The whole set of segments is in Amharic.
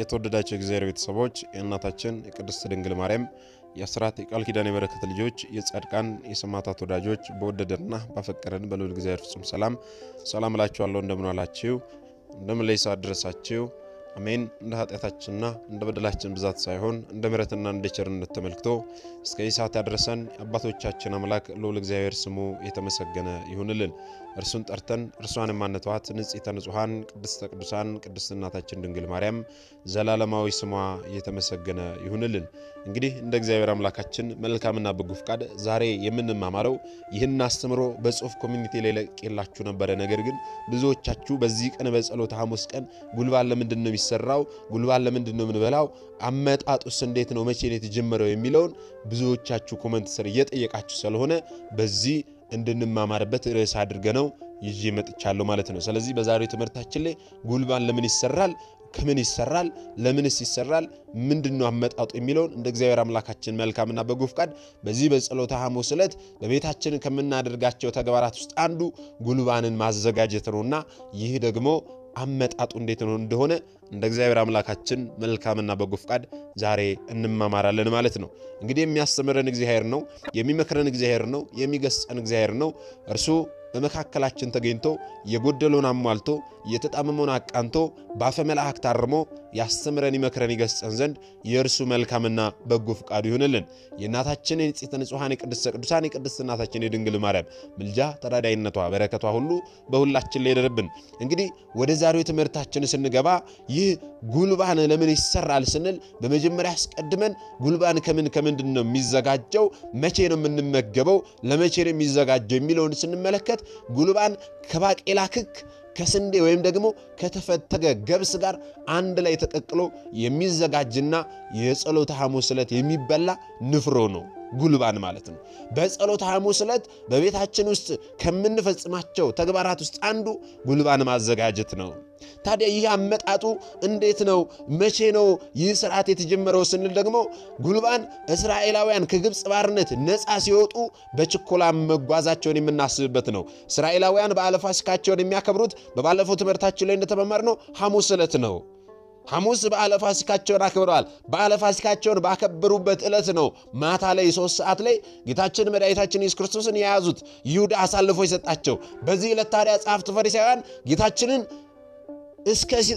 የተወደዳቸው የእግዚአብሔር ቤተሰቦች የእናታችን የቅድስት ድንግል ማርያም የአስራት የቃል ኪዳን የበረከት ልጆች የጻድቃን የሰማዕታት ወዳጆች በወደደንና ባፈቀረን በልዑል እግዚአብሔር ፍጹም ሰላም ሰላም እላችኋለሁ። እንደምን ዋላችሁ? እንደምን ላይ ሰዓት ድረሳችሁ? አሜን። እንደ ኃጢአታችንና እንደ በደላችን ብዛት ሳይሆን እንደ ምሕረትና እንደ ቸርነት ተመልክቶ እስከዚህ ሰዓት ያደረሰን የአባቶቻችን አምላክ ልዑል እግዚአብሔር ስሙ የተመሰገነ ይሁንልን። እርሱን ጠርተን እርሷን የማነቷት ንጽሕተ ንጹሐን ቅድስተ ቅዱሳን ቅድስት እናታችን ድንግል ማርያም ዘላለማዊ ስሟ የተመሰገነ ይሁንልን። እንግዲህ እንደ እግዚአብሔር አምላካችን መልካምና በጎ ፍቃድ ዛሬ የምንማማረው ይህን አስተምሮ በጽሁፍ community ላይ ለቅቄላችሁ ነበረ። ነገር ግን ብዙዎቻችሁ በዚህ ቀን በጸሎተ ሐሙስ ቀን ጉልባን ለምንድን ነው የሚሰራው? ጉልባን ለምንድን ነው የምንበላው? አመጣጡስ እንዴት ነው? መቼ ነው የተጀመረው? የሚለውን ብዙዎቻችሁ comment ስር እየጠየቃችሁ ስለሆነ በዚህ እንድንማማርበት ርዕስ አድርጌ ነው ይዤ መጥቻለሁ ማለት ነው። ስለዚህ በዛሬው ትምህርታችን ላይ ጉልባን ለምን ይሰራል ከምን ይሰራል? ለምንስ ይሰራል? ምንድን ነው አመጣጡ የሚለውን እንደ እግዚአብሔር አምላካችን መልካምና በጎ ፍቃድ በዚህ በጸሎተ ሐሙስ ዕለት በቤታችን ከምናደርጋቸው ተግባራት ውስጥ አንዱ ጉልባንን ማዘጋጀት ነውና ይህ ደግሞ አመጣጡ እንዴት ነው እንደሆነ እንደ እግዚአብሔር አምላካችን መልካምና በጎ ፍቃድ ዛሬ እንማማራለን ማለት ነው። እንግዲህ የሚያስተምረን እግዚአብሔር ነው፣ የሚመክረን እግዚአብሔር ነው፣ የሚገስጸን እግዚአብሔር ነው። እርሱ በመካከላችን ተገኝቶ የጎደለውን አሟልቶ የተጣመመውን አቃንቶ በአፈ መላእክት አርሞ ያስተምረን ይመክረን ይገስጸን ዘንድ የእርሱ መልካምና በጎ ፍቃዱ ይሁንልን። የእናታችን የንጽሕተ ንጹሐን የቅድስተ ቅዱሳን የቅድስት እናታችን የድንግል ማርያም ምልጃ ተራዳይነቷ፣ በረከቷ ሁሉ በሁላችን ላይ ይደርብን። እንግዲህ ወደ ዛሬው ትምህርታችን ስንገባ ይህ ጉልባን ለምን ይሰራል ስንል በመጀመሪያ አስቀድመን ጉልባን ከምን ከምንድን ነው የሚዘጋጀው፣ መቼ ነው የምንመገበው፣ ለመቼ ነው የሚዘጋጀው የሚለውን ስንመለከት ጉልባን ከባቄላ ክክ ከስንዴ ወይም ደግሞ ከተፈተገ ገብስ ጋር አንድ ላይ ተቀቅሎ የሚዘጋጅና የጸሎተ ሐሙስ ዕለት የሚበላ ንፍሮ ነው። ጉልባን ማለት ነው። በጸሎተ ሐሙስ ዕለት በቤታችን ውስጥ ከምንፈጽማቸው ተግባራት ውስጥ አንዱ ጉልባን ማዘጋጀት ነው። ታዲያ ይህ አመጣጡ እንዴት ነው? መቼ ነው ይህ ስርዓት የተጀመረው ስንል ደግሞ ጉልባን እስራኤላውያን ከግብፅ ባርነት ነፃ ሲወጡ በችኮላ መጓዛቸውን የምናስብበት ነው። እስራኤላውያን በዓለ ፋሲካቸውን የሚያከብሩት በባለፈው ትምህርታችን ላይ እንደተመማርነው ሐሙስ ዕለት ነው። ሐሙስ በዓለ ፋሲካቸውን አክብረዋል። በዓለ ፋሲካቸውን ባከበሩበት ዕለት ነው ማታ ላይ ሶስት ሰዓት ላይ ጌታችን መድኃኒታችን ኢየሱስ ክርስቶስን የያዙት ይሁዳ አሳልፎ የሰጣቸው። በዚህ ዕለት ታዲያ ጸሐፍት ፈሪሳውያን ጌታችንን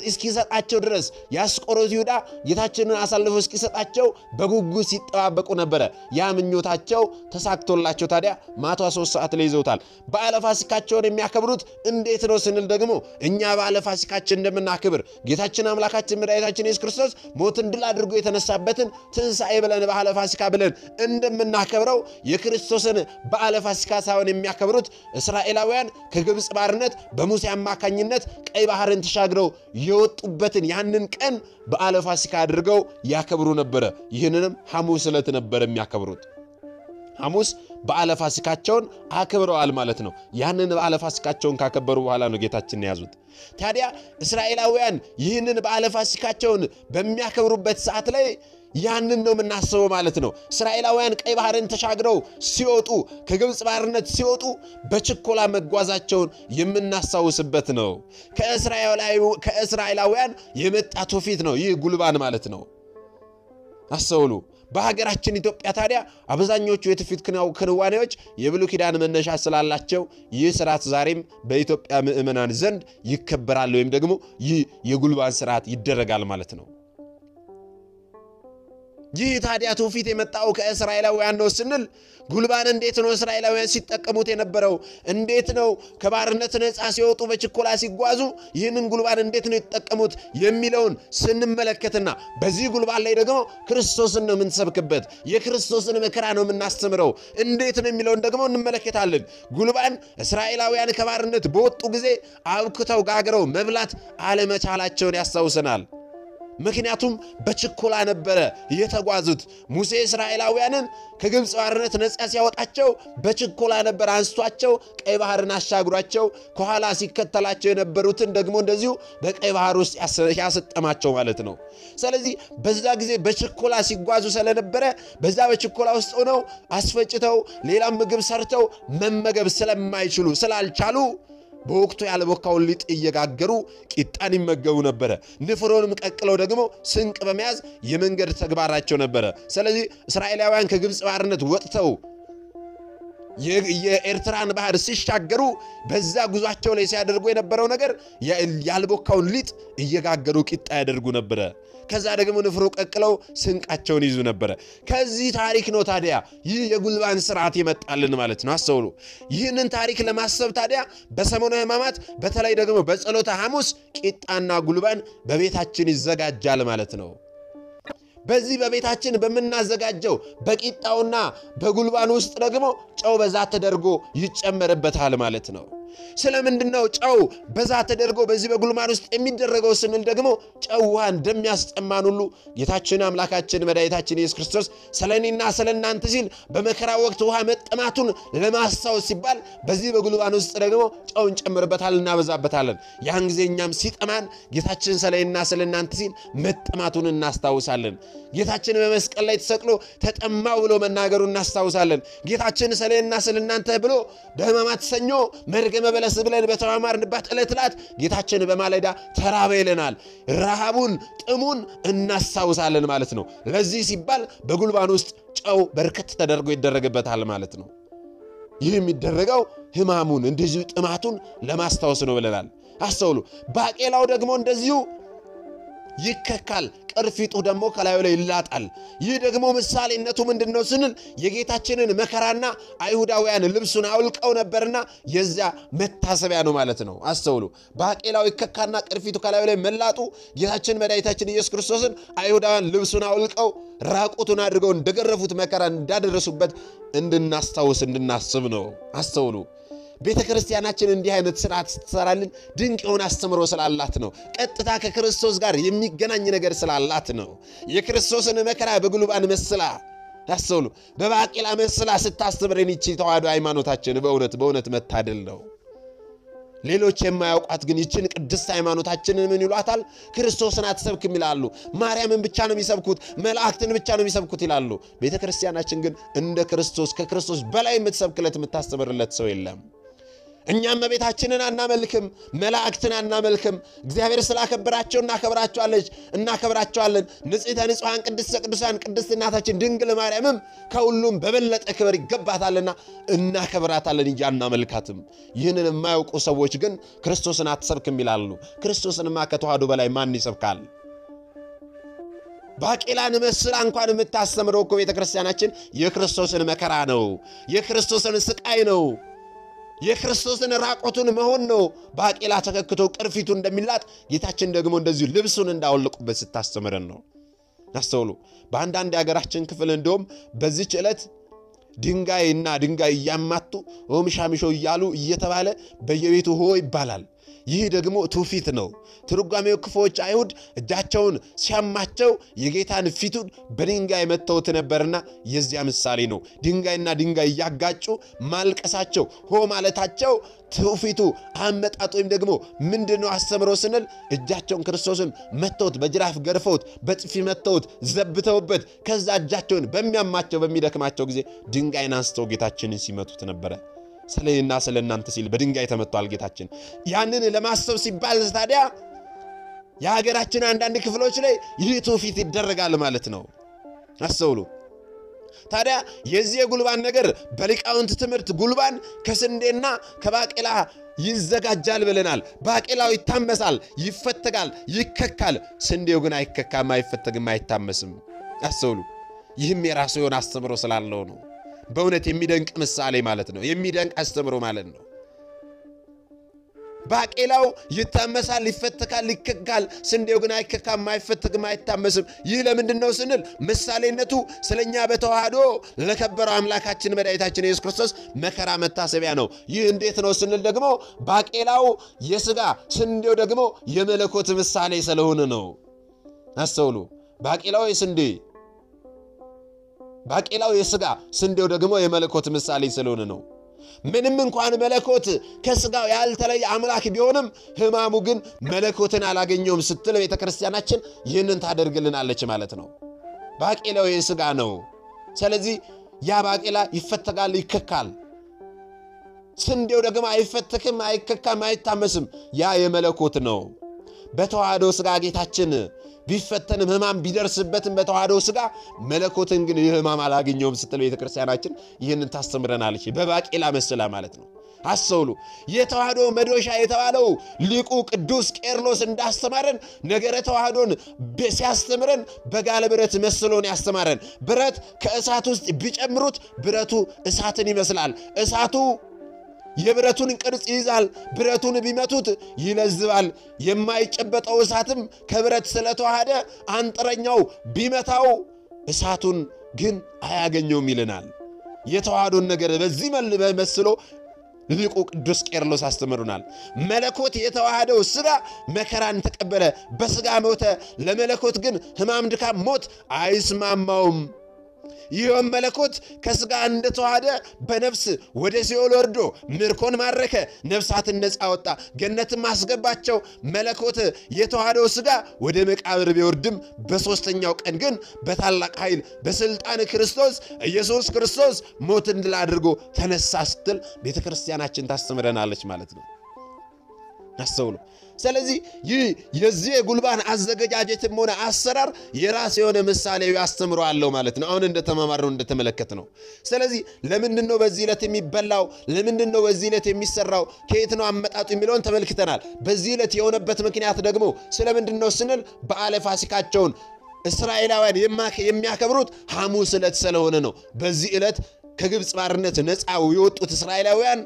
እስኪሰጣቸው ድረስ ያስቆሮት ይሁዳ ጌታችንን አሳልፎ እስኪሰጣቸው በጉጉት ሲጠባበቁ ነበረ። ያ ምኞታቸው ተሳክቶላቸው ታዲያ ማታ ሶስት ሰዓት ላይ ይዘውታል። በዓለ ፋሲካቸውን የሚያከብሩት እንዴት ነው ስንል ደግሞ እኛ በዓለ ፋሲካችን እንደምናክብር ጌታችን አምላካችን መድኃኒታችን ኢየሱስ ክርስቶስ ሞትን ድል አድርጎ የተነሳበትን ትንሣኤ ብለን በዓለ ፋሲካ ብለን እንደምናከብረው የክርስቶስን በዓለ ፋሲካ ሳይሆን የሚያከብሩት እስራኤላውያን ከግብፅ ባርነት በሙሴ አማካኝነት ቀይ ባህርን ተሻግረው የወጡበትን ያንን ቀን በዓለ ፋሲካ አድርገው ያከብሩ ነበረ። ይህንንም ሐሙስ ዕለት ነበር የሚያከብሩት። ሐሙስ በዓለ ፋሲካቸውን አክብረዋል ማለት ነው። ያንን በዓለ ፋሲካቸውን ካከበሩ በኋላ ነው ጌታችንን የያዙት። ታዲያ እስራኤላውያን ይህንን በዓለ ፋሲካቸውን በሚያከብሩበት ሰዓት ላይ ያንን ነው የምናስበው ማለት ነው። እስራኤላውያን ቀይ ባህርን ተሻግረው ሲወጡ ከግብፅ ባርነት ሲወጡ በችኮላ መጓዛቸውን የምናስታውስበት ነው። ከእስራኤላውያን የመጣ ትውፊት ነው ይህ ጉልባን ማለት ነው። አስተውሉ። በሀገራችን ኢትዮጵያ ታዲያ አብዛኞቹ የትውፊት ክንዋኔዎች የብሉይ ኪዳን መነሻ ስላላቸው ይህ ስርዓት ዛሬም በኢትዮጵያ ምዕመናን ዘንድ ይከበራል ወይም ደግሞ ይህ የጉልባን ስርዓት ይደረጋል ማለት ነው። ይህ ታዲያ ትውፊት የመጣው ከእስራኤላውያን ነው ስንል ጉልባን እንዴት ነው እስራኤላውያን ሲጠቀሙት የነበረው? እንዴት ነው ከባርነት ነፃ ሲወጡ በችኮላ ሲጓዙ ይህንን ጉልባን እንዴት ነው የተጠቀሙት የሚለውን ስንመለከትና በዚህ ጉልባን ላይ ደግሞ ክርስቶስን ነው የምንሰብክበት፣ የክርስቶስን መከራ ነው የምናስተምረው። እንዴት ነው የሚለውን ደግሞ እንመለከታለን። ጉልባን እስራኤላውያን ከባርነት በወጡ ጊዜ አብክተው ጋግረው መብላት አለመቻላቸውን ያስታውሰናል። ምክንያቱም በችኮላ ነበረ የተጓዙት። ሙሴ እስራኤላውያንን ከግብፅ ባርነት ነፃ ሲያወጣቸው በችኮላ ነበር አንስቷቸው ቀይ ባህርን አሻግሯቸው ከኋላ ሲከተላቸው የነበሩትን ደግሞ እንደዚሁ በቀይ ባህር ውስጥ ያሰጠማቸው ማለት ነው። ስለዚህ በዛ ጊዜ በችኮላ ሲጓዙ ስለነበረ በዛ በችኮላ ውስጥ ሆነው አስፈጭተው ሌላም ምግብ ሰርተው መመገብ ስለማይችሉ ስላልቻሉ በወቅቱ ያልቦካውን ሊጥ እየጋገሩ ቂጣን ይመገቡ ነበረ። ንፍሮንም ቀቅለው ደግሞ ስንቅ በመያዝ የመንገድ ተግባራቸው ነበረ። ስለዚህ እስራኤላውያን ከግብፅ ባርነት ወጥተው የኤርትራን ባህር ሲሻገሩ በዛ ጉዟቸው ላይ ሲያደርጉ የነበረው ነገር ያልቦካውን ሊጥ እየጋገሩ ቂጣ ያደርጉ ነበረ። ከዛ ደግሞ ንፍሮ ቀቅለው ስንቃቸውን ይዙ ነበረ። ከዚህ ታሪክ ነው ታዲያ ይህ የጉልባን ስርዓት ይመጣልን ማለት ነው። አስተውሉ። ይህንን ታሪክ ለማሰብ ታዲያ በሰሙነ ሕማማት በተለይ ደግሞ በጸሎተ ሐሙስ ቂጣና ጉልባን በቤታችን ይዘጋጃል ማለት ነው። በዚህ በቤታችን በምናዘጋጀው በቂጣውና በጉልባን ውስጥ ደግሞ ጨው በዛ ተደርጎ ይጨመርበታል ማለት ነው። ስለምንድን ነው ጨው በዛ ተደርጎ በዚህ በጉልባን ውስጥ የሚደረገው ስንል ደግሞ ጨው ውሃ እንደሚያስጠማን ሁሉ ጌታችን አምላካችን መድኃኒታችን ኢየሱስ ክርስቶስ ስለ እኔና ስለ እናንተ ሲል በመከራ ወቅት ውሃ መጠማቱን ለማስታወስ ሲባል በዚህ በጉልባን ውስጥ ደግሞ ጨው እንጨምርበታል፣ እናበዛበታለን። ያን ጊዜ እኛም ሲጠማን ጌታችን ስለ እኔና ስለ እናንተ ሲል መጠማቱን እናስታውሳለን። ጌታችን በመስቀል ላይ ተሰቅሎ ተጠማው ብሎ መናገሩ እናስታውሳለን። ጌታችን ስለ እኔና ስለ እናንተ ብሎ በሕማማት ሰኞ መርገመ በለስ ብለን በተማማርንባት ዕለት ዕለት ጌታችን በማለዳ ተራበ ይለናል። ረሃቡን ጥሙን እናስታውሳለን ማለት ነው። ለዚህ ሲባል በጉልባን ውስጥ ጨው በርከት ተደርጎ ይደረግበታል ማለት ነው። ይህ የሚደረገው ሕማሙን እንደዚሁ ጥማቱን ለማስታወስ ነው ብለናል። አስተውሉ። ባቄላው ደግሞ እንደዚሁ ይከካል ቅርፊቱ ደግሞ ከላዩ ላይ ይላጣል። ይህ ደግሞ ምሳሌነቱ ምንድን ነው ስንል የጌታችንን መከራና አይሁዳውያን ልብሱን አውልቀው ነበርና የዚያ መታሰቢያ ነው ማለት ነው። አስተውሉ። ባቄላው ይከካና ቅርፊቱ ከላዩ ላይ መላጡ ጌታችን መድኃኒታችን ኢየሱስ ክርስቶስን አይሁዳውያን ልብሱን አውልቀው ራቁቱን አድርገው እንደገረፉት መከራ እንዳደረሱበት እንድናስታውስ እንድናስብ ነው። አስተውሉ። ቤተ ክርስቲያናችን እንዲህ አይነት ስርዓት ስትሰራልን ድንቅ የሆነ አስተምሮ ስላላት ነው። ቀጥታ ከክርስቶስ ጋር የሚገናኝ ነገር ስላላት ነው። የክርስቶስን መከራ በጉልባን መስላ ያስተውሉ። በባቄላ መስላ ስታስተምረን ይቺ ተዋህዶ ሃይማኖታችን በእውነት በእውነት መታደል ነው። ሌሎች የማያውቋት ግን ይችን ቅድስት ሃይማኖታችንን ምን ይሏታል? ክርስቶስን አትሰብክም ይላሉ። ማርያምን ብቻ ነው የሚሰብኩት፣ መላእክትን ብቻ ነው የሚሰብኩት ይላሉ። ቤተ ክርስቲያናችን ግን እንደ ክርስቶስ ከክርስቶስ በላይ የምትሰብክለት የምታስተምርለት ሰው የለም። እኛም እመቤታችንን አናመልክም፣ መላእክትን አናመልክም። እግዚአብሔር ስላከበራቸው እናከብራቸዋለች እናከብራቸዋለን። ንጽሕተ ንጹሐን ቅድስተ ቅዱሳን ቅድስት እናታችን ድንግል ማርያምም ከሁሉም በበለጠ ክብር ይገባታልና እናከብራታለን እንጂ አናመልካትም። ይህንን የማያውቁ ሰዎች ግን ክርስቶስን አትሰብክም ይላሉ። ክርስቶስንማ ከተዋህዶ በላይ ማን ይሰብካል? ባቄላን መስላ እንኳን የምታስተምረው እኮ ቤተ ክርስቲያናችን የክርስቶስን መከራ ነው፣ የክርስቶስን ስቃይ ነው የክርስቶስን ራቆቱን መሆን ነው። ባቄላ ተከክቶ ቅርፊቱ እንደሚላጥ ጌታችን ደግሞ እንደዚሁ ልብሱን እንዳወለቁበት ስታስተምረን ነው። አስተውሉ። በአንዳንድ የሀገራችን ክፍል እንደውም በዚች ዕለት ድንጋይና ድንጋይ እያማቱ ሆምሻሚሾ እያሉ እየተባለ በየቤቱ ሆ ይባላል። ይህ ደግሞ ትውፊት ነው። ትርጓሜው ክፉዎች አይሁድ እጃቸውን ሲያማቸው የጌታን ፊቱን በድንጋይ መተውት ነበርና የዚያ ምሳሌ ነው። ድንጋይና ድንጋይ እያጋጩ ማልቀሳቸው፣ ሆ ማለታቸው ትውፊቱ አመጣጥ ወይም ደግሞ ምንድን ነው አስተምሮ ስንል እጃቸውን ክርስቶስን መተውት፣ በጅራፍ ገርፈውት፣ በጥፊ መተውት፣ ዘብተውበት ከዛ እጃቸውን በሚያማቸው በሚደክማቸው ጊዜ ድንጋይን አንስተው ጌታችንን ሲመቱት ነበረ። ስለ እኔና ስለ እናንተ ሲል በድንጋይ ተመቷል ጌታችን። ያንን ለማሰብ ሲባል ታዲያ የሀገራችን አንዳንድ ክፍሎች ላይ ይህ ትውፊት ይደረጋል ማለት ነው። አስተውሉ። ታዲያ የዚህ የጉልባን ነገር በሊቃውንት ትምህርት ጉልባን ከስንዴና ከባቄላ ይዘጋጃል ብለናል። ባቄላው ይታመሳል፣ ይፈተጋል፣ ይከካል። ስንዴው ግን አይከካም፣ አይፈተግም፣ አይታመስም። አስተውሉ። ይህም የራሱ የሆነ አስተምሮ ስላለው ነው። በእውነት የሚደንቅ ምሳሌ ማለት ነው። የሚደንቅ አስተምሮ ማለት ነው። ባቄላው ይታመሳል፣ ይፈተካል፣ ይከካል። ስንዴው ግን አይከካም፣ አይፈተግም፣ አይታመስም። ይህ ለምንድን ነው ስንል ምሳሌነቱ ስለኛ በተዋህዶ ለከበረው አምላካችን መድኃኒታችን ኢየሱስ ክርስቶስ መከራ መታሰቢያ ነው። ይህ እንዴት ነው ስንል ደግሞ ባቄላው የሥጋ ስንዴው ደግሞ የመለኮት ምሳሌ ስለሆነ ነው። አስተውሉ። ባቄላው የስንዴ ባቄላው የሥጋ ስንዴው ደግሞ የመለኮት ምሳሌ ስለሆነ ነው። ምንም እንኳን መለኮት ከሥጋው ያልተለየ አምላክ ቢሆንም ሕማሙ ግን መለኮትን አላገኘውም ስትል ቤተ ክርስቲያናችን ይህንን ታደርግልናለች ማለት ነው። ባቄላው የሥጋ ነው። ስለዚህ ያ ባቄላ ይፈተጋል፣ ይከካል። ስንዴው ደግሞ አይፈተክም፣ አይከካም፣ አይታመስም። ያ የመለኮት ነው። በተዋህዶ ሥጋ ጌታችን ቢፈተንም ሕማም ቢደርስበትም በተዋህዶ ሥጋ መለኮትን ግን ሕማም አላገኘውም ስትል ቤተ ክርስቲያናችን ይህንን ታስተምረናለች። በባቄላ መስላ ማለት ነው። አስተውሉ። የተዋህዶ መዶሻ የተባለው ሊቁ ቅዱስ ቄርሎስ እንዳስተማረን ነገረ ተዋህዶን ሲያስተምረን በጋለ ብረት መስሎን ያስተማረን። ብረት ከእሳት ውስጥ ቢጨምሩት ብረቱ እሳትን ይመስላል። እሳቱ የብረቱን ቅርጽ ይይዛል። ብረቱን ቢመቱት ይለዝባል። የማይጨበጠው እሳትም ከብረት ስለተዋሃደ አንጥረኛው ቢመታው እሳቱን ግን አያገኘውም ይልናል። የተዋህዶን ነገር በዚህ መስሎ ሊቁ ቅዱስ ቄርሎስ አስተምሩናል። መለኮት የተዋህደው ሥጋ መከራን ተቀበለ፣ በሥጋ ሞተ። ለመለኮት ግን ሕማም፣ ድካም፣ ሞት አይስማማውም። ይህም መለኮት ከሥጋ እንደተዋሃደ በነፍስ ወደ ሲኦል ወርዶ ምርኮን ማረከ፣ ነፍሳትን ነፃ ወጣ፣ ገነትም አስገባቸው። መለኮት የተዋሃደው ሥጋ ወደ መቃብር ቢወርድም በሦስተኛው ቀን ግን በታላቅ ኃይል በሥልጣን ክርስቶስ ኢየሱስ ክርስቶስ ሞትን ድል አድርጎ ተነሳ ስትል ቤተ ክርስቲያናችን ታስተምረናለች ማለት ነው። አስተውሉ። ስለዚህ ይህ የዚህ የጉልባን አዘገጃጀትም ሆነ አሰራር የራስ የሆነ ምሳሌያዊ አስተምሮ አለው ማለት ነው። አሁን እንደተማማርነው እንደተመለከት ነው። ስለዚህ ለምንድን ነው በዚህ ዕለት የሚበላው? ለምንድን ነው በዚህ ዕለት የሚሰራው? ከየት ነው አመጣጡ የሚለውን ተመልክተናል። በዚህ ዕለት የሆነበት ምክንያት ደግሞ ስለምንድን ነው ስንል በዓለ ፋሲካቸውን እስራኤላውያን የሚያከብሩት ሐሙስ ዕለት ስለሆነ ነው። በዚህ ዕለት ከግብፅ ባርነት ነፃ የወጡት እስራኤላውያን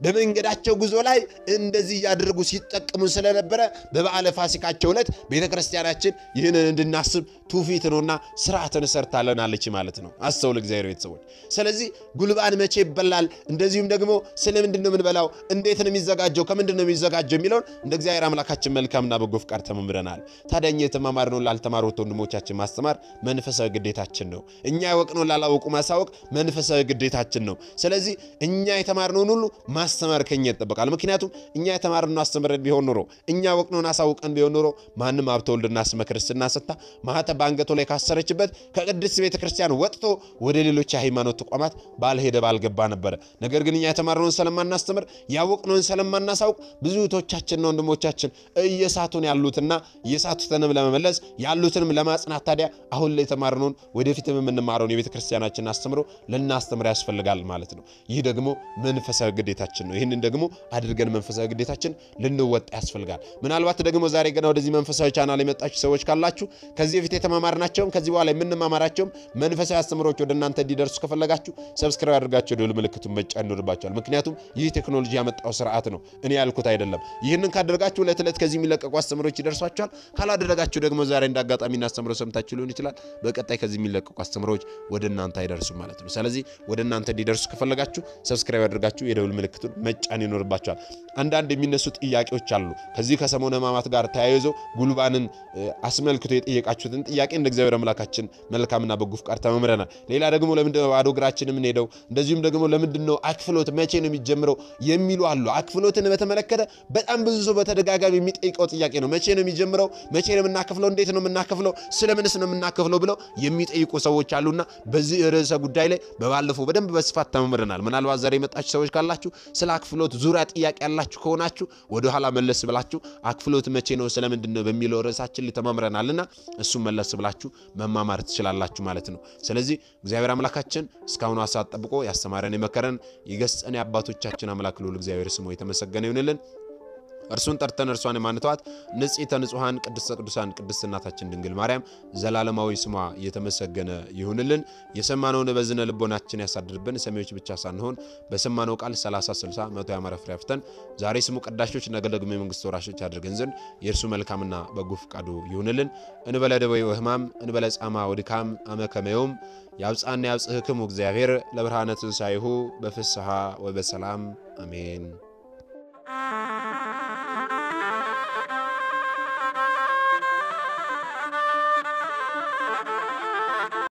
በመንገዳቸው ጉዞ ላይ እንደዚህ እያደረጉ ሲጠቀሙ ስለነበረ በበዓለ ፋሲካቸው ዕለት ቤተ ክርስቲያናችን ይህንን እንድናስብ ትውፊት ነውና ስርዓትን ሰርታለናለች ማለት ነው። አስተውል እግዚአብሔር ቤተሰቦች። ስለዚህ ጉልባን መቼ ይበላል፣ እንደዚሁም ደግሞ ስለምንድን ነው የምንበላው፣ እንዴት ነው የሚዘጋጀው፣ ከምንድን ነው የሚዘጋጀው የሚለውን እንደ እግዚአብሔር አምላካችን መልካምና በጎ ፍቃድ ተመምረናል። ታዲያ እኛ የተማማርነውን ላልተማሩት ወንድሞቻችን ማስተማር መንፈሳዊ ግዴታችን ነው። እኛ ያወቅነውን ላላወቁ ማሳወቅ መንፈሳዊ ግዴታችን ነው። ስለዚህ እኛ የተማርነውን ሁሉ ማስተማር ከኛ ይጠበቃል። ምክንያቱም እኛ የተማርነውን አስተምረን ቢሆን ኖሮ እኛ ወቅነውን አሳውቀን ቢሆን ኖሮ ማንም ሀብተ ወልድና ስመ ክርስትና ሰጥታ ማኅተብ በአንገቱ ላይ ካሰረችበት ከቅድስት ቤተ ክርስቲያን ወጥቶ ወደ ሌሎች የሃይማኖት ተቋማት ባልሄደ ባልገባ ነበረ። ነገር ግን እኛ የተማርነውን ስለማናስተምር ያወቅነውን ስለማናሳውቅ ብዙ እህቶቻችንና ወንድሞቻችን እየሳቱን ያሉትና እየሳቱትንም ለመመለስ ያሉትንም ለማጽናት ታዲያ አሁን ላይ የተማርነውን ወደፊትም የምንማረውን የቤተ ክርስቲያናችን አስተምሮ ልናስተምር ያስፈልጋል ማለት ነው። ይህ ደግሞ መንፈሳዊ ግዴታችን ነው። ይህንን ደግሞ አድርገን መንፈሳዊ ግዴታችን ልንወጣ ያስፈልጋል። ምናልባት ደግሞ ዛሬ ገና ወደዚህ መንፈሳዊ ቻናል የመጣችሁ ሰዎች ካላችሁ ከዚህ በፊት የተማማርናቸውም ከዚህ በኋላ የምንማማራቸውም መንፈሳዊ አስተምሮች ወደ እናንተ እንዲደርሱ ከፈለጋችሁ subscribe አድርጋችሁ ደወል ምልክቱን መጫን ይኖርባችኋል። ምክንያቱም ይህ ቴክኖሎጂ ያመጣው ስርዓት ነው፣ እኔ ያልኩት አይደለም። ይህንን ካደረጋችሁ ዕለት ዕለት ከዚህ የሚለቀቁ አስተምሮች ይደርሷችኋል። ካላደረጋችሁ ደግሞ ዛሬ እንደ አጋጣሚ እናስተምሮ ሰምታችሁ ሊሆን ይችላል። በቀጣይ ከዚህ የሚለቀቁ አስተምሮች ወደ እናንተ አይደርሱም ማለት ነው። ስለዚህ ወደ እናንተ እንዲደርሱ ከፈለጋችሁ subscribe አድርጋችሁ የደውል ምልክቱን መጫን ይኖርባቸዋል። አንዳንድ የሚነሱ ጥያቄዎች አሉ። ከዚህ ከሰሞነ ሕማማት ጋር ተያይዞ ጉልባንን አስመልክቶ የጠየቃችሁትን ጥያቄ እንደ እግዚአብሔር አምላካችን መልካምና በጎ ፍቃድ ተማምረናል። ሌላ ደግሞ ለምንድን ነው ባዶ እግራችን የምንሄደው? እንደዚሁም ደግሞ ለምንድን ነው አክፍሎት መቼ ነው የሚጀምረው የሚሉ አሉ። አክፍሎትን በተመለከተ በጣም ብዙ ሰው በተደጋጋሚ የሚጠይቀው ጥያቄ ነው። መቼ ነው የሚጀምረው? መቼ ነው የምናከፍለው? እንዴት ነው የምናከፍለው? ስለምንስ ነው የምናከፍለው ብለው የሚጠይቁ ሰዎች አሉና በዚህ ርዕሰ ጉዳይ ላይ በባለፈው በደንብ በስፋት ተመምረናል። ምናልባት ዛሬ የመጣችሁ ሰዎች ካላችሁ ስለ አክፍሎት ዙሪያ ጥያቄ ያላችሁ ከሆናችሁ ወደኋላ መለስ ብላችሁ አክፍሎት መቼ ነው ስለምንድን ነው በሚለው ርዕሳችን ላይ ተማምረናልና እሱም መለስ ብላችሁ መማማር ትችላላችሁ ማለት ነው። ስለዚህ እግዚአብሔር አምላካችን እስካሁኑ ሰዓት ጠብቆ ያስተማረን የመከረን የገሰጸን የአባቶቻችን አምላክ ልዑል እግዚአብሔር ስሙ የተመሰገነ ይሁንልን። እርሱን ጠርተን እርሷን የማንተዋት ንጽሕተ ንጹሐን ቅድስተ ቅዱሳን ቅድስት እናታችን ድንግል ማርያም ዘላለማዊ ስሟ የተመሰገነ ይሁንልን። የሰማነውን በዝነ ልቦናችን ያሳድርብን። ሰሚዎች ብቻ ሳንሆን በሰማነው ቃል 30፣ 60፣ መቶ ያማረ ፍሬ አፍርተን ዛሬ ስሙ ቀዳሾች፣ ነገ ደግሞ የመንግሥት ወራሾች አድርገን ዘንድ የእርሱ መልካምና በጎ ፈቃዱ ይሁንልን። እንበለ ደዌ ወሕማም እንበለ ጻማ ወድካም አመ ከመዮም ያብጽሐና ያብጽሕክሙ እግዚአብሔር ለብርሃነ ትንሣኤሁ በፍስሐ ወበሰላም አሜን።